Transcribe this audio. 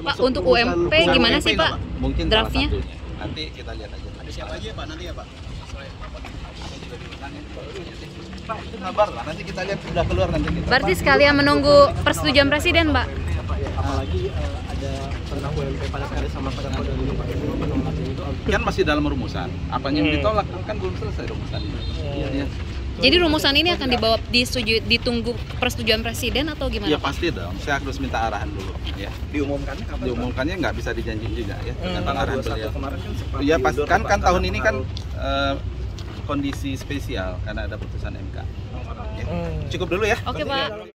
Pak untuk UMP gimana sih Pak? Mungkin Draftnya? Nanti kita lihat aja. Ada siapa aja ya Pak nanti ya Pak? Pak, itu kabar lah. Nanti kita lihat sudah keluar nanti kita. Berarti sekalian menunggu persetujuan presiden, Mbak. Apalagi eh, ada tentang UMP pada karya sama pada kode ini Pak Kan masih dalam rumusan. Apanya yang ditolak kan belum selesai rumusannya. Iya. Jadi rumusan ini akan dibawa disetujui ditunggu persetujuan presiden atau Ya gimana? Pak? pasti dong. Saya harus minta arahan dulu. Ya. diumumkan kapan? Diumumkannya nggak bisa dijanjiin juga ya. Tergantung arahan Tanggal 21 beliau. kemarin kan sempat Ya pas kan kan karena tahun ini kan eh, kondisi spesial karena ada putusan MK. Ya. Cukup dulu ya. Oke, Pak.